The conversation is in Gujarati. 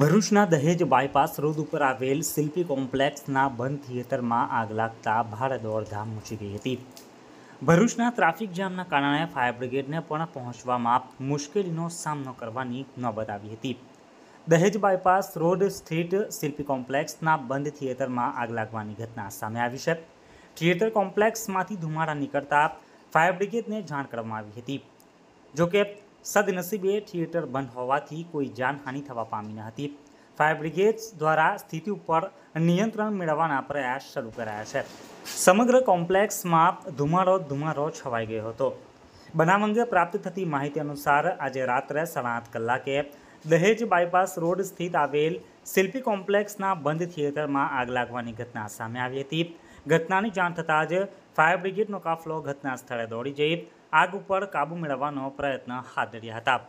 ભરૂચના દહેજ બાયપાસ રોડ ઉપર આવેલ શિલ્પી કોમ્પ્લેક્સના બંધ થિયેટરમાં આગ લાગતા ભારે દોડધામ મચી ગઈ હતી. ભરૂચના ટ્રાફિક જામના કારણે ફાયર બ્રિગેડને પણ પહોંચવામાં મુશ્કેલીનો સામનો કરવાની નોબત આવી હતી. દહેજ બાયપાસ રોડ સ્થિત શિલ્પી કોમ્પ્લેક્સના બંધ થિયેટરમાં આગ લાગવાની ઘટના સામે આવી છે. થિયેટર કોમ્પ્લેક્સમાંથી ધુમાડા નીકળતા ફાયર બ્રિગેડને જાણ કરવામાં આવી હતી. જોકે સદનસીબે થિયેટર બંધ હોવાથી કોઈ જાનહાનિ થવા પામી ન હતી. ફાયર બ્રિગેડ દ્વારા સ્થિતિ ઉપર નિયંત્રણ મેળવવાના પ્રયાસ શરૂ કરાયા છે. સમગ્ર કોમ્પ્લેક્સમાં ધુમાડો ધુમાડો છવાઈ ગયો હતો. બનાવ અંગે પ્રાપ્ત થતી માહિતી અનુસાર આજે રાત્રે સાડા આઠ કલાકે દહેજ બાયપાસ રોડ સ્થિત આવેલ શિલ્પી કોમ્પ્લેક્સના બંધ થિયેટરમાં આગ લાગવાની ઘટના સામે આવી હતી. ઘટનાની જાણ થતાં જ ફાયર બ્રિગેડનો કાફલો ઘટના સ્થળે દોડી જઈ આગ ઉપર કાબૂ મેળવવાનો પ્રયત્ન હાથ ધર્યા હતા.